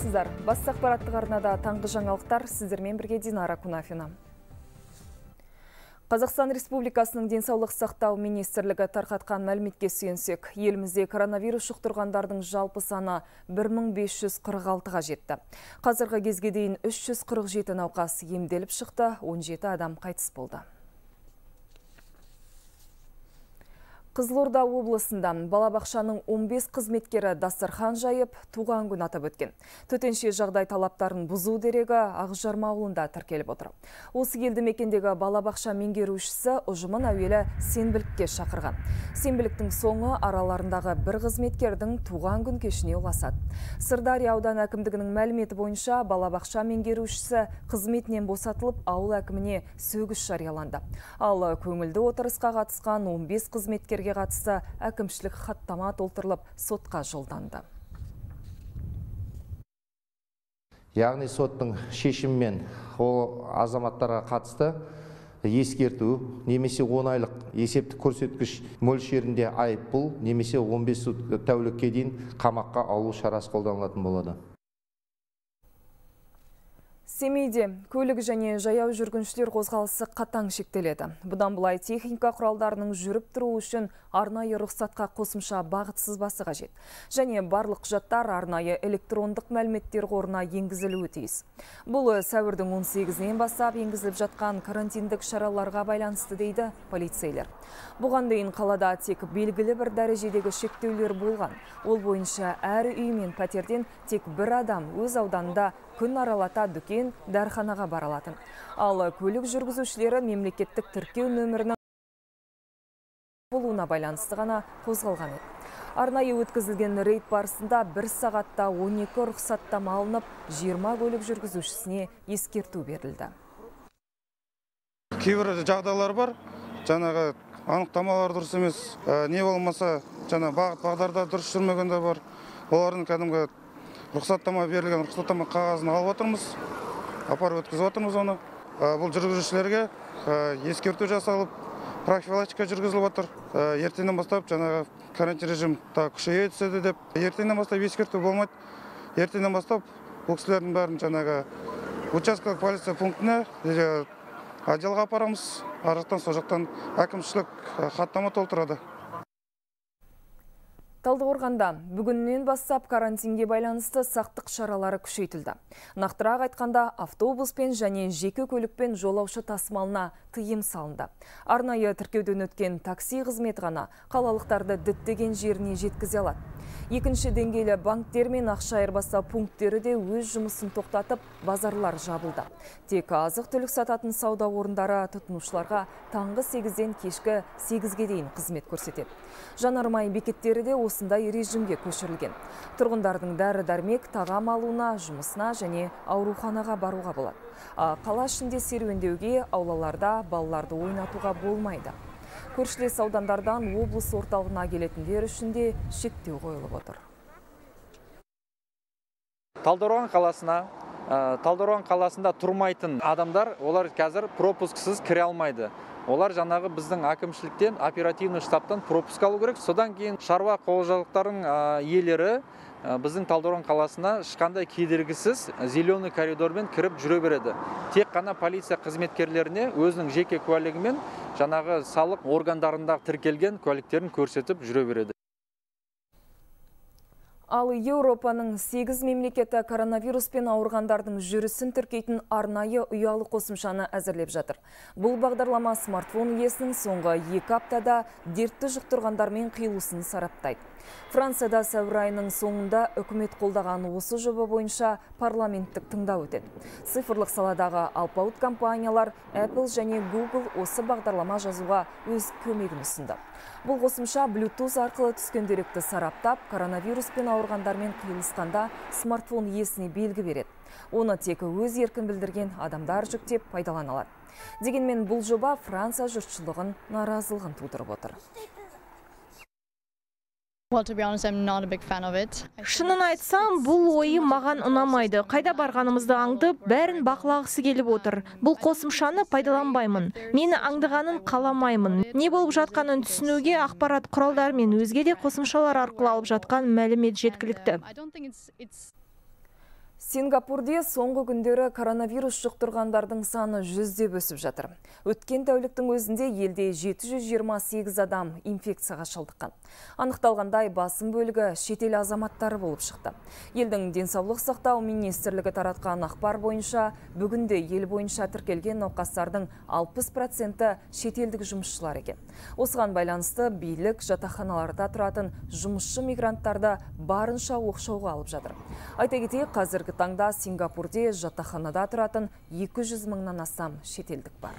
армысыздар бас ақпараттық арнада таңғы жаңалықтар сіздермен бірге динара кунафина Қазақстан Республикасының денсаулық сақтау министрлігі тарқатқан мәліметке сүйенсек, елімізде коронавирус жұқтырғандардың жалпы саны 1546-ға жетті. Қазіргі кезге дейін 347 науқас емделіп шықты, 17 адам қайтыс болды. Қызылорда облысында балабақшаның 15 қызметкері дастархан жайып, туған күн атап өткен. Төтенше жағдай талаптарын бұзу дерегі Ақжарма ауылында тіркеліп отыр. Осы елді мекендегі балабақша меңгерушісі ұжымын әуелі сенбілікке шақырған. Сенбіліктің соңы араларындағы бір қызметкердің туған күн кешіне ұласады. Сырдария аудан әкімдігінің мәліметі бойынша балабақша меңгерушісі қызметінен босатылып, ауыл әкіміне сөгіс жарияланды. Ал көңілді отырысқа қатысқан 15 қызметкер қылмыскерге қатысты әкімшілік хаттама толтырылып сотқа жолданды. Яғни соттың шешімімен ол азаматтарға қатысты ескерту немесе он айлық есептік көрсеткіш мөлшерінде айыппұл немесе 15 тәулікке дейін қамаққа алу шарасы қолданылатын болады. Семейде көлік және жаяу жүргіншілер қозғалысы қатаң шектеледі. Бұдан бұлай техника құралдарының жүріп тұру үшін арнайы рұқсатқа қосымша бағытсыз басы қажет. Және барлық құжаттар арнайы электрондық мәліметтер қорына енгізілуі тиіс. Бұл сәуірдің 18-нен бастап енгізіліп жатқан карантиндік шараларға байланысты дейді полицейлер. Бұған дейін қалада тек белгілі бір дәрежедегі шектеулер болған. Ол бойынша әр үй мен пәтерден тек бір адам өз ауданында күн аралата дүкен дәрханаға баралатын. Ал көлік жүргізушілері мемлекеттік тіркеу нөмірінің болуына байланысты ғана қозғалған еді. Арнайы өткізілген рейд барысында бір сағатта 12 рұқсаттама алынып, 20 көлік жүргізушісіне ескерту берілді. Кейбір жағдайлар бар, жаңағы анықтамалар дұрыс емес, не болмаса, жаңа бағыт бағдарда дұрыс жүрмегенде бар. Олардың кәдімгі рұқсаттама берілген рұқсаттама қағазын алып отырмыз. Апарып өткізіп отырмыз оны. Бұл жүргізушілерге ескерту жасалып профилактика жүргізіліп жатыр ертеңнен бастап жаңағы карантин режим күшейе түседі деп. Ертеңнен бастап ескерту болмайды. Ертеңнен бастап бұл кісілердің бәрін жаңағы учаскелік полиция пунктіне отделға апарамыз. Ар жақтан сол жақтан әкімшілік хаттама толтырады. Талдықорғанда бүгіннен бастап карантинге байланысты сақтық шаралары күшейтілді. Нақтырақ айтқанда автобуспен және жеке көлікпен жолаушы тасымалына тыйым салынды. Арнайы тіркеуден өткен такси қызметі ғана қалалықтарды діттеген жеріне жеткізе алады. Екінші деңгейлі банктер мен ақша айырбастау пункттері де өз жұмысын тоқтатып, базарлар жабылды. Тек азық түлік сататын сауда орындары тұтынушыларға таңғы 8-ден кешкі 8-ге дейін қызмет көрсетеді. Жанармай бекеттері де осындай режимге көшірілген. Тұрғындардың дәрі дәрмек тағам алуына, жұмысына және ауруханаға баруға болады. Қала ішінде серуендеуге аулаларда балаларды ойнатуға болмайды көршілес аудандардан облыс орталығына келетіндер үшін де шектеу қойылып отыр талдықорған қаласына талдықорған қаласында тұрмайтын адамдар олар қазір пропусксыз кіре алмайды олар жаңағы біздің әкімшіліктен оперативный штабтан пропуск алу керек. Содан кейін шаруа қожалықтарының иелері біздің талдықорған қаласына ешқандай кедергісіз зеленый коридормен кіріп жүре береді. Тек қана полиция қызметкерлеріне өзінің жеке куәлігімен жаңағы салық органдарында тіркелген куәліктерін көрсетіп жүре береді. Ал Еуропаның 8 мемлекеті коронавируспен ауырғандардың жүрісін тіркейтін арнайы ұялы қосымшаны әзірлеп жатыр. Бұл бағдарлама смартфон иесінің соңғы екі аптада дертті жұқтырғандармен қиылысын сараптайды. Францияда сәуір айының соңында үкімет қолдаған осы жоба бойынша парламенттік тыңдау өтеді. Цифрлық саладағы алпауыт компаниялар Apple және Google осы бағдарлама жазуға өз көмегін ұсынды. Бұл қосымша Bluetooth арқылы түскен деректі сараптап, коронавируспен ауырғандармен қиылысқанда смартфон иесіне белгі береді. Оны тек өз еркін білдірген адамдар жүктеп пайдалана алады. Дегенмен бұл жоба Франция жұртшылығын наразылығын тудырып отыр. Шынын айтсам, бұл ойы маған ұнамайды. Қайда барғанымызды аңдып, бәрін бақылағысы келіп отыр. Бұл қосымшаны пайдаланбаймын. Мені аңдығанын қаламаймын. Не болып жатқанын түсінуге ақпарат құралдар мен өзге де қосымшалар арқылы алып жатқан мәлімет жеткілікті. Сингапурде соңғы күндері коронавирус жұқтырғандардың саны жүздеп өсіп жатыр. Өткен тәуліктің өзінде елде 728 адам инфекцияға шалдыққан. Анықталғандай басым бөлігі шетел азаматтары болып шықты. Елдің денсаулық сақтау министрлігі таратқан ақпар бойынша бүгінде ел бойынша тіркелген науқастардың 60% шетелдік жұмысшылар екен. Осыған байланысты билік жатақханаларда тұратын жұмысшы мигранттарды барынша оқшауға алып жатыр. Айта кетейік, қазіргі таңда Сингапурде жатақханада тұратын 200 мыңнан астам шетелдік бар.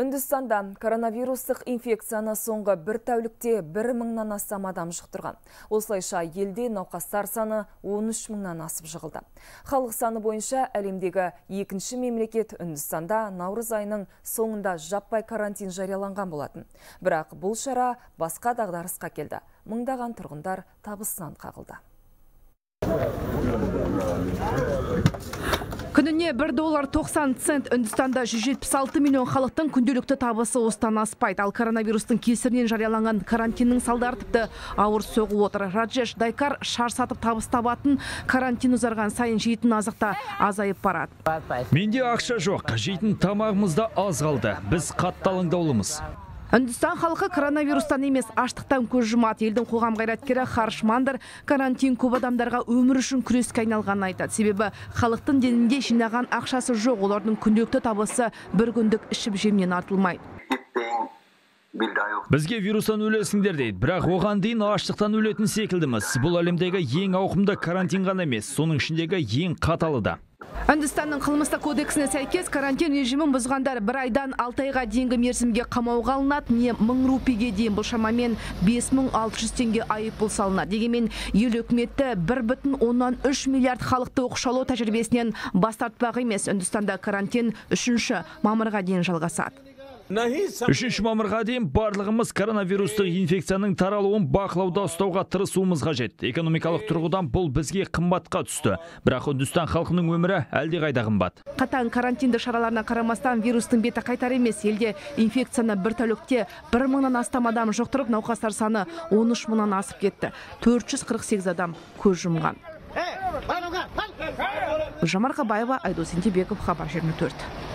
Үндістанда коронавирустық инфекцияны соңғы бір тәулікте бір мыңнан астам адам жұқтырған. Осылайша елде науқастар саны 13 мыңнан асып жығылды. Халық саны бойынша әлемдегі екінші мемлекет Үндістанда наурыз айының соңында жаппай карантин жарияланған болатын. Бірақ бұл шара басқа дағдарысқа келді. Мыңдаған тұрғындар табысынан қағылды. Күніне 1 доллар 90 цент Үндістанда 176 миллион халықтың күнделікті табысы остан аспайды. Ал коронавирустың кесірінен жарияланған карантиннің салдары тіпті ауыр соғып отыр. Раджеш Дайкар шар сатып табыс табатын карантин ұзарған сайын жейтін азықта азайып барады. Менде ақша жоқ, жейтін тамағымызда аз қалды. Біз қатты алаңдаулымыз. Үндістан халқы коронавирустан емес аштықтан көз жұмады. Елдің қоғам қайраткері Харш Мандыр карантин көп адамдарға өмір үшін күреске айналғанын айтады. Себебі халықтың денінде жинаған ақшасы жоқ, олардың күнделікті табысы бір күндік ішіп жемнен артылмайды. Бізге вирустан өлесіңдер дейді, бірақ оған дейін аштықтан өлетін секілдіміз. Бұл әлемдегі ең ауқымды карантин ғана емес, соның ішіндегі ең қаталы да. Үндістанның қылмыстық кодексіне сәйкес карантин режимін бұзғандар бір айдан 6 айға дейінгі мерзімге қамауға алынады не мың рупиге дейін бұл шамамен 5600 теңге айыппұл салынады дегенмен ел үкіметі 1,3 миллиард халықты оқшаулау тәжірибесінен бас тартпақ емес үндістанда карантин 3 мамырға дейін жалғасады Үшінші мамырға дейін барлығымыз коронавирустық инфекцияның таралуын бақылауда ұстауға тырысуымыз қажет. Экономикалық тұрғыдан бұл бізге қымбатқа түсті. Бірақ Үндістан халқының өмірі әлде қайда қымбат. Қатаң карантинді шараларына қарамастан вирустың беті қайтар емес. Елде инфекцияны бір тәулікте бір мыңнан астам адам жұқтырып, науқастар саны 13 мыңнан асып кетті. 448 адам көз жұмған. Жамар Қабаева, Айдос Сентебеков, Хабар 24.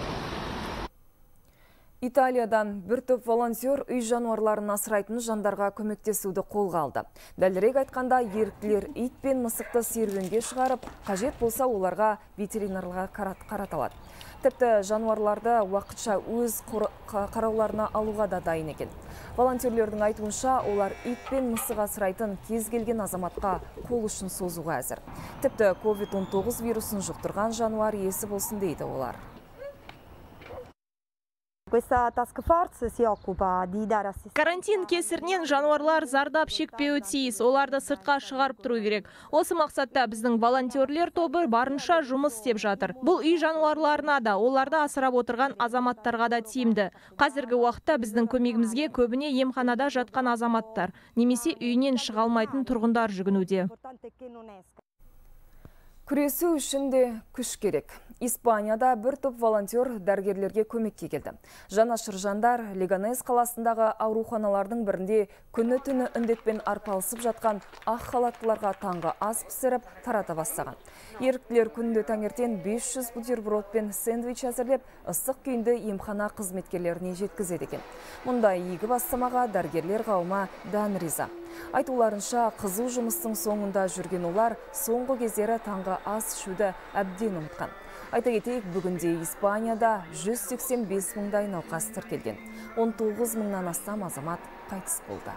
Италиядан бір топ волонтер үй жануарларын асырайтын жандарға көмектесуді қолға алды. Дәлірек айтқанда, еріктілер ит пен мысықты серуенге шығарып, қажет болса оларға ветеринарға қараталады. Тіпті жануарларды уақытша өз қарауларына алуға да дайын екен. Волонтерлердің айтуынша, олар ит пен мысық асырайтын кез келген азаматқа қол ұшын созуға әзір. Тіпті COVID-19 вирусын жұқтырған жануар иесі болсын дейді олар. Карантин кесірінен жануарлар зардап шекпеуі тиіс, оларды сыртқа шығарып тұру керек. Осы мақсатта біздің волонтерлер тобы барынша жұмыс істеп жатыр. Бұл үй жануарларына да, оларды асырап отырған азаматтарға да тиімді. Қазіргі уақытта біздің көмегімізге көбіне емханада жатқан азаматтар, немесе үйінен шыға алмайтын тұрғындар жүгінуде. Күресу үшін де күш керек. Испанияда бір топ волонтер дәргерлерге көмекке келді. Жанашыр жандар Леганес қаласындағы ауруханалардың бірінде күні түні індетпен арпалысып жатқан ақ халаттыларға таңғы ас пісіріп тарата бастаған. Еріктілер күнде таңертен 500 бутерброд пен сэндвич әзірлеп, ыстық күйінді емхана қызметкерлеріне жеткізеді екен. Мұндай игі бастамаға дәргерлер қауымы дән риза. Айтуларынша қызу жұмыстың соңында жүрген олар соңғы кездері таңғы ас ішуді әбден ұмытқан. Айта кетейік, бүгінде Испанияда 185 мыңдай науқас тіркелген. 19 мыңнан астам азамат қайтыс болды.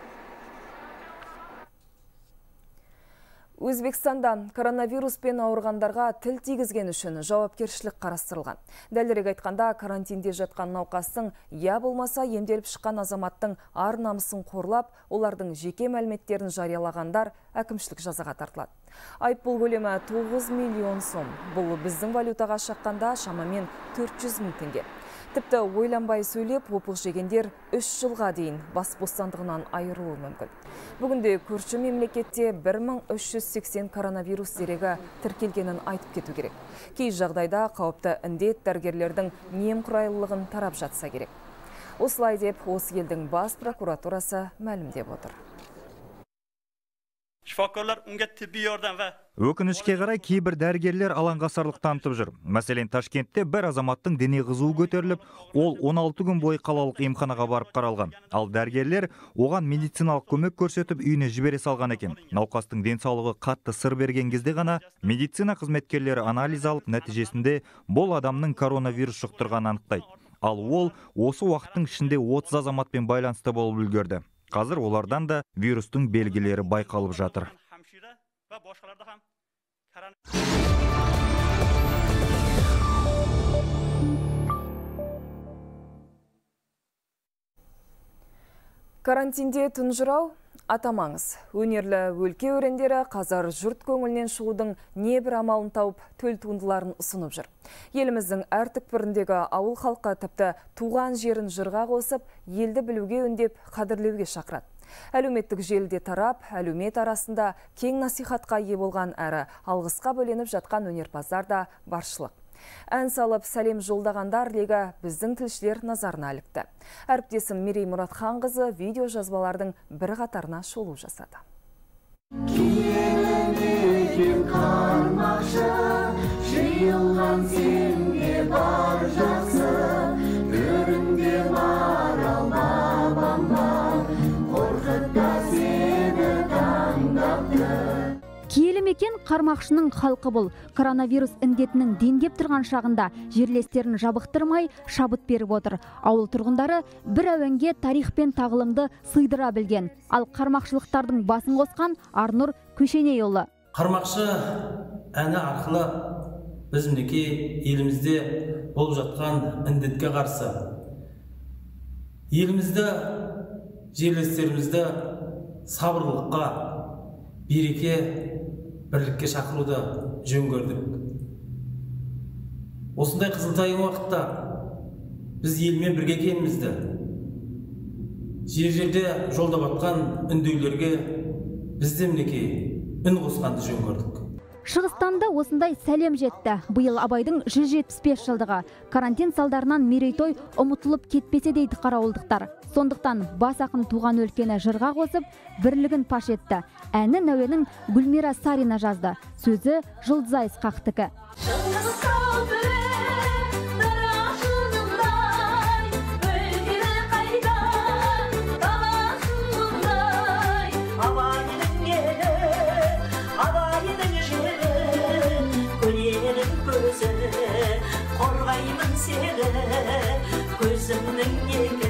Өзбекстанда коронавируспен ауырғандарға тіл тигізген үшін жауапкершілік қарастырылған. Дәлірек айтқанда, карантинде жатқан науқастың я болмаса емделіп шыққан азаматтың ар намысын қорлап, олардың жеке мәліметтерін жариялағандар әкімшілік жазаға тартылады. Айыппұл көлемі 9 миллион сом. Бұл біздің валютаға шаққанда шамамен 400 мың теңге. Тіпті ойланбай сөйлеп, опық жегендер 3 жылға дейін бас бостандығынан айырылуы мүмкін. Бүгінде көрші мемлекетте 1380 коронавирус дерегі тіркелгенін айтып кету керек. Кей жағдайда қауіпті індет дәрігерлердің немқұрайлылығын тарап жатса керек. Осылай деп осы елдің бас прокуратурасы мәлімдеп отыр. Shifokorlar unga tibbiy yordam va өкінішке қарай кейбір дәрігерлер алаңғасарлық танытып жүр мәселен ташкентте бір азаматтың дене қызуы көтеріліп ол 16 күн бойы қалалық емханаға барып қаралған ал дәрігерлер оған медициналық көмек көрсетіп үйіне жібере салған екен науқастың денсаулығы қатты сыр берген кезде ғана медицина қызметкерлері анализ алып нәтижесінде бұл адамның коронавирус жұқтырғанын анықтайды ал ол осы уақыттың ішінде 30 азаматпен байланыста болып үлгерді қазір олардан да вирустың белгілері байқалып жатыр. Карантинде тұнжырау атамаңыз. Өнерлі өлке өрендері қазір жұрт көңілінен шығудың небір амалын тауып төл туындыларын ұсынып жүр. Еліміздің әр түкпіріндегі ауыл халқы тіпті туған жерін жырға қосып, елді білуге үндеп, қадірлеуге шақырады. Әлеуметтік желіде тарап, әлеумет арасында кең насихатқа ие болған әрі алғысқа бөленіп жатқан өнерпаздар да баршылық. Ән салып сәлем жолдағандар легі біздің тілшілер назарына ілікті. Әріптесім Мерей Мұратханқызы видео жазбалардың бір қатарына шолу жасады. жиылған мекен қармақшының халқы бұл. Коронавирус індетінің дендеп тұрған шағында жерлестерін жабықтырмай шабыт беріп отыр. Ауыл тұрғындары бір әуенге тарих пен тағылымды сыйдыра білген. Ал қармақшылықтардың басын қосқан арнұр көшенейұлы. Қармақшы әні арқылы біз мінекей елімізде болып жатқан індетке қарсы. Елімізді жерлестерімізді сабырлыққа береке бірлікке шақыруды жөн көрдік. Осындай қызылтайын уақытта біз елмен бірге екенімізді жер жерде жолдап жатқан үндеулерге біз де мінекей үн қосқанды жөн көрдік. Шығыстан да осындай сәлем жетті. Биыл абайдың 175 жылдығы. Карантин салдарынан мерейтой ұмытылып кетпесе дейді қарауылдықтар. Сондықтан бас ақын туған өлкені жырға қосып бірлігін паш етті. Әнін әуенін гүлмира сарина жазды. Сөзі жұлдызай ысқақтікі көзімнің егі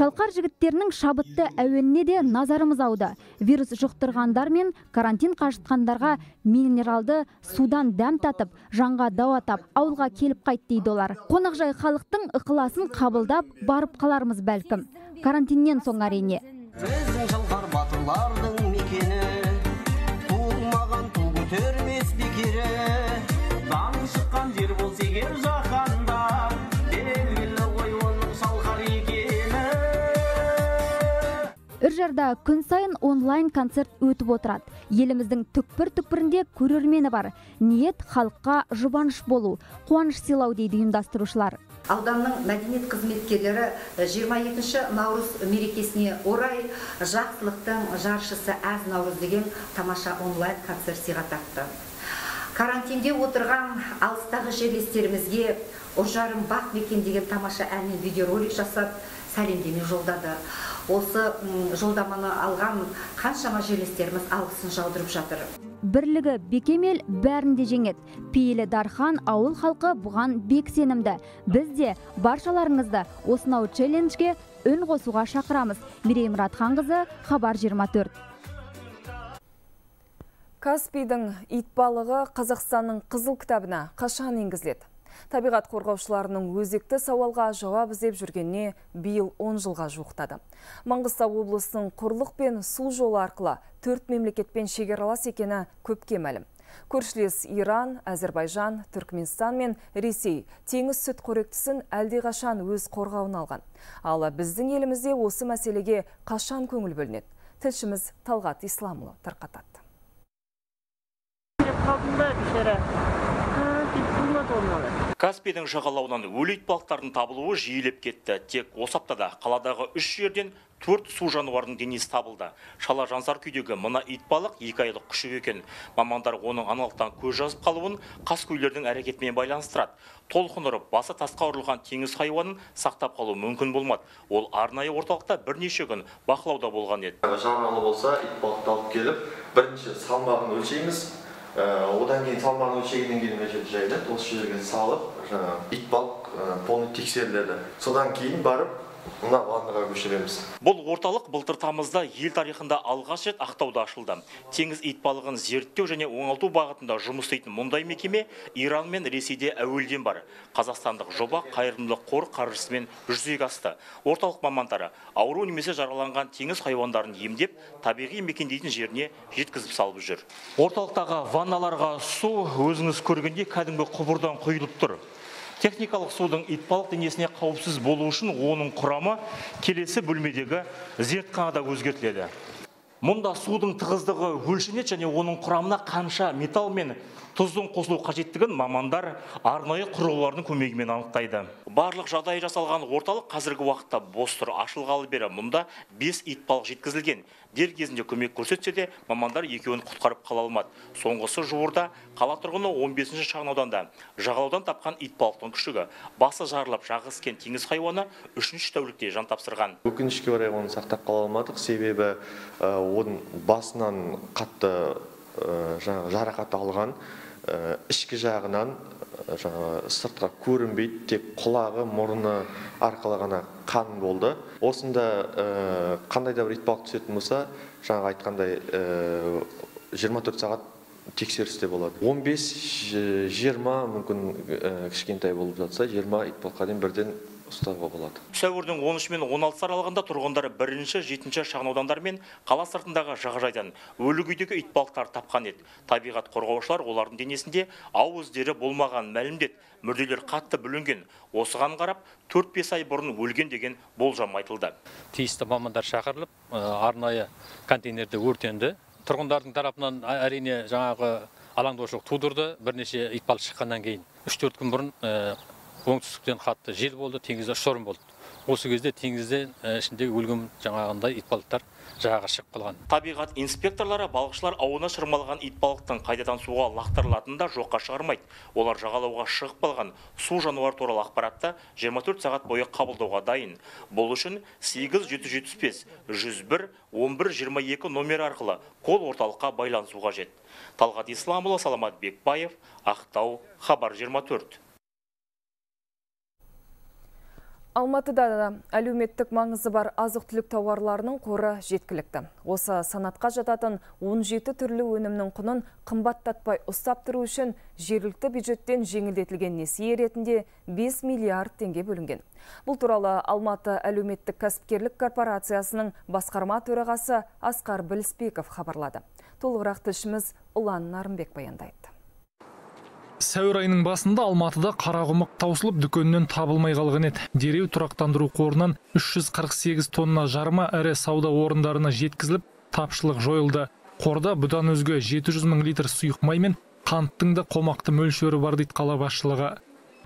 шалқар жігіттерінің шабытты әуеніне де назарымыз ауды. Вирус жұқтырғандар мен карантин қажытқандарға минералды судан дәм татып жанға дауа тап ауылға келіп қайт дейді олар. Қонақжай халықтың ықыласын қабылдап барып қалармыз бәлкім. Карантиннен соң әрине. Біздің шалқар батырлардың мекені туылмаған ту көтермес бекері. Шыққан жер болса егер жаһанда. Белгілі ғой оның шалқар екені. Үржарда күн сайын онлайн концерт өтіп отырады. Еліміздің түкпір түкпірінде көрермені бар. Ниет халыққа жұбаныш болу қуаныш сыйлау дейді ұйымдастырушылар. Ауданның мәдениет қызметкерлері 22 наурыз мерекесіне орай жақсылықтың жаршысы әз наурыз деген тамаша онлайн концерт сыйға тартты. Карантинде отырған алыстағы жерлестерімізге үржарым бақ мекен деген тамаша ән мен видеоролик жасап сәлемдеме жолдады. Осы жолдаманы алған қаншама жерлестеріміз алғысын жаудырып жатыр. Бірлігі бекемел бәрін де жеңеді. Пейілі дархан ауыл халқы бұған бек сенімді. Біз де баршаларыңызды осынау челленджге үн қосуға шақырамыз. Мерей мұратханқызы хабар 24 Каспийдің итбалығы Қазақстанның қызыл кітабына қашан енгізіледі? Табиғат қорғаушыларының өзекті сауалға жауап іздеп жүргеніне биыл 10 жылға жуықтады. Маңғыстау облысының құрлық пен су жолы арқылы төрт мемлекетпен шекаралас екені көпке мәлім. Көршілес Иран, Әзербайжан, Түркменстан мен Ресей теңіз сүт қоректісін әлдеқашан өз қорғауына алған. Ал біздің елімізде осы мәселеге қашан көңіл бөлінеді? Тілшіміз Талғат Исламұлы тарқатады. Қалдым бейшара тонна каспийдің жағалауынан өлі итбалықтардың табылуы жиілеп кетті. Тек осы аптада қаладағы үш жерден төрт су жануарының денесі табылды. Шала жансар күйдегі мына итбалық екі айлық күшік екен. Мамандар оның аналықтан көз жазып қалуын қаскөйлердің әрекетімен байланыстырады. Толқын ұрып басы тасқа ұрылған теңіз хайуанын сақтап қалу мүмкін болмады. Ол арнайы орталықта бірнеше күн бақылауда болған еді. Жаралы болса итбалықты алып келіп бірінші салмағын өлшейміз. Одан кейін салмағын өлшегеннен кейін мына жерде жайылады осы жерге салып жаңағы итбалық полный тексеріледі содан кейін барып мына ваннаға көшіреміз. Бұл орталық былтыр тамызда ел тарихында алғаш рет ақтауда ашылды. Теңіз итбалығын зерттеу және оңалту бағытында жұмыс істейтін мұндай мекеме иран мен ресейде әуелден бар. Қазақстандық жоба қайырымдылық қор қаржысымен жүзеге асты. Орталық мамандары ауру немесе жараланған теңіз хайуандарын емдеп табиғи мекендейтін жеріне жеткізіп салып жүр. Орталықтағы ванналарға су өзіңіз көргендей кәдімгі құбырдан құйылып тұр. Техникалық судың итбалық денесіне қауіпсіз болу үшін оның құрамы келесі бөлмедегі зертханада өзгертіледі. Мұнда судың тығыздығы өлшенеді және оның құрамына қанша металл мен тұздың қосылу қажеттігін мамандар арнайы құрылғылардың көмегімен анықтайды. Барлық жағдай жасалған орталық қазіргі уақытта бос тұр. Ашылғалы бері мұнда бес итбалық жеткізілген. Дер кезінде көмек көрсетсе де мамандар екеуін құтқарып қала алмады. Соңғысы жуырда қала тұрғыны 15-ші шағын ауданда жағалаудан тапқан итбалықтың күшігі басы жарылып жағы іскен теңіз хайуаны үшінші тәулікте жан тапсырған. Өкінішке орай оны сақтап қала алмадық. Себебі оның басынан қатты жаңағы жарақат алған ішкі жағынан жаңағы сыртқа көрінбейді тек құлағы мұрны арқылы ғана қан болды. Осында қандай да бір итбалық түсетін болса жаңағы айтқандай 24 сағат тексерісте болады. 15-20 мүмкін кішкентай болып жатса 20 итбалыққа дейін бірден ұстауға болады сәуірдің 13 мен 16 аралығында тұрғындар бірінші жетінші шағын аудандар мен қала сыртындағы жағажайдан өлі күйдегі итбалықтар тапқан еді. Табиғат қорғаушылар олардың денесінде ау іздері болмаған мәлімдеді. Мүрделер қатты бүлінген. Осыған қарап 4-5 ай бұрын өлген деген болжам айтылды. Тиісті мамандар шақырылып арнайы контейнерде өртенді. Тұрғындардың тарапынан әрине жаңағы алаңдаушылық тудырды. Бірнеше итбалық шыққаннан кейін үш төрт күн бұрын оңтүстіктен қатты жел болды теңізде шторм болды. Осы кезде теңізде ішінде өлген жаңағындай итбалықтар жағаға шығып қалған. Табиғат инспекторлары балықшылар ауына шырмалған итбалықтың қайтадан суға лақтырылатынын да жоққа шығармайды. Олар жағалауға шығып қалған су жануар туралы ақпаратты 24 сағат бойы қабылдауға дайын. Бұл үшін 8775 101 1122 номері арқылы кол орталыққа байланысу қажет. Талғат исламұлы саламат бекбаев ақтау хабар 24 Алматыда да әлеуметтік маңызы бар азық-түлік тауарларының қоры жеткілікті. Осы санатқа жататын 17 түрлі өнімнің құнын қымбаттатпай ұстап тұру үшін жергілікті бюджеттен жеңілдетілген несие ретінде 5 миллиард теңге бөлінген. Бұл туралы Алматы әлеуметтік кәсіпкерлік корпорациясының басқарма төрағасы Асқар Біліспеков хабарлады. Толығырақ тілшіміз Ұлан Нарымбек баяндайды сәуір айының басында алматыда қарақұмық таусылып дүкеннен табылмай қалған еді. Дереу тұрақтандыру қорынан 348 тонна жарма ірі сауда орындарына жеткізіліп тапшылық жойылды. Қорда бұдан өзге 700 мың литр сұйық май мен қанттың да қомақты мөлшері бар дейді қала басшылығы.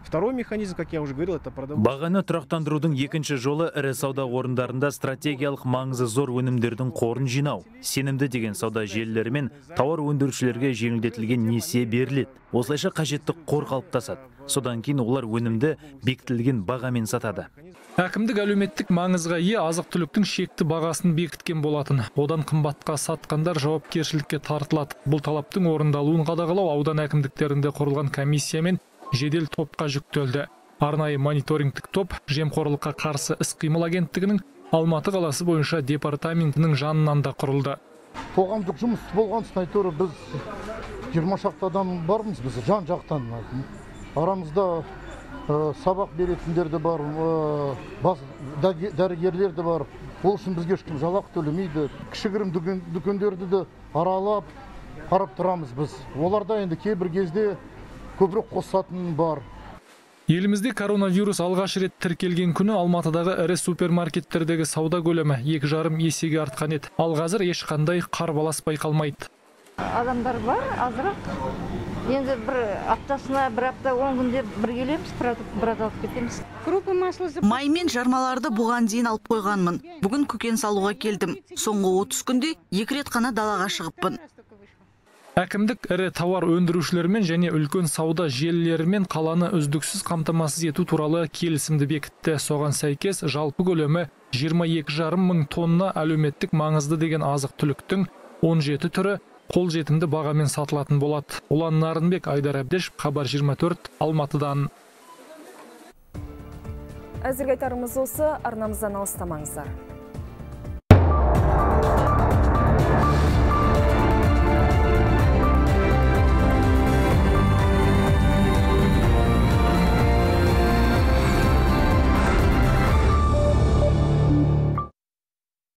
Второй механизм, как я уже говорил, это продавать. Бағаны тұрақтандырудың екінші жолы ірі сауда орындарында стратегиялық маңызы зор өнімдердің қорын жинау. Сенімді деген сауда желілері мен тауар өндірушілерге жеңілдетілген несие беріледі. Осылайша қажетті қор қалыптасады. Содан кейін олар өнімді бекітілген бағамен сатады. Әкімдік әлеуметтік маңызға ие азық түліктің шекті бағасын бекіткен болатын. Одан қымбатқа сатқандар жауапкершілікке тартылады. Бұл талаптың орындалуын қадағалау аудан әкімдіктерінде құрылған комиссия мен жедел топқа жүктелді. Арнайы мониторингтік топ жемқорлыққа қарсы іс қимыл агенттігінің алматы қаласы бойынша департаментінің жанынан да құрылды. Қоғамдық жұмыс болған соң әйтеуір біз жиырма шақты адам бармыз біз жан жақтан. Арамызда сабақ беретіндер де бар бас дәрігерлер де бар. Ол үшін бізге ешкім жалақы төлемейді. Кішігірім дүкендерді де аралап қарап тұрамыз біз. Оларда енді кейбір кезде көбірек қосатын бар. Елімізде коронавирус алғаш рет тіркелген күні алматыдағы ірі супермаркеттердегі сауда көлемі екі жарым есеге артқан еді. Ал қазір ешқандай қарбалас байқалмайды. Адамдар бар азырақ. Енді бір аптасына бір апта он күнде бір келеміз продукт біраз алып кетеміз. Май мен жармаларды бұған дейін алып қойғанмын. Бүгін көкөніс алуға келдім. Соңғы 30 күнде екі рет қана далаға шығыппын. Әкімдік ірі тауар өндірушілермен және үлкен сауда желілерімен қаланы үздіксіз қамтамасыз ету туралы келісімді бекітті. Соған сәйкес жалпы көлемі 22 жарым мың тонна әлеуметтік маңызды деген азық түліктің 17 түрі қолжетімді бағамен сатылатын болады. Ұлан нарынбек айдар әбдешов хабар 24 алматыдан. Әзірге айтарымыз осы. Арнамыздан алыстамаңыздар.